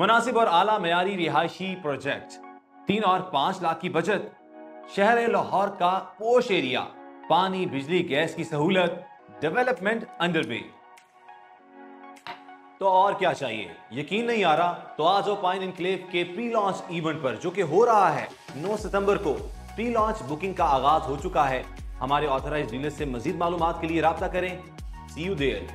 मुनासिब और आला मयारी रिहायशी प्रोजेक्ट, तीन और पाँच लाख की बचत, शहर लाहौर का पोश एरिया, पानी, बिजली, गैस की सहूलत, डेवलपमेंट अंडर वे तो और क्या चाहिए? यकीन नहीं आ रहा? तो आज ओ पाइन इनक्लेव के प्री लॉन्च इवेंट पर, जो कि हो रहा है 9 सितंबर को प्री लॉन्च बुकिंग का आगाज़ हो चुका है। हमारे ऑथराइज डीलर से मजीद मालूम के लिए रहा करें। सी यू देयर